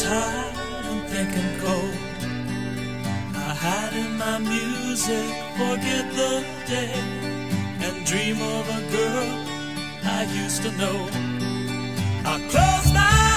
it's hard and thinking cold. I hide in my music, forget the day, and dream of a girl I used to know. I close my eyes.